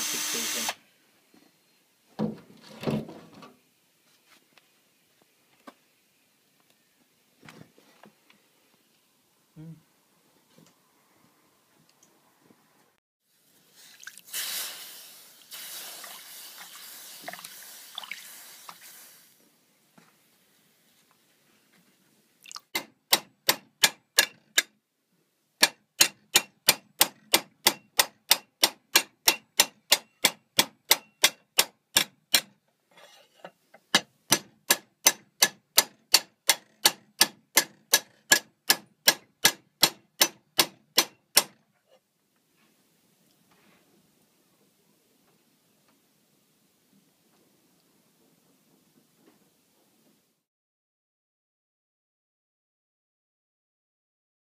fixation. Mm.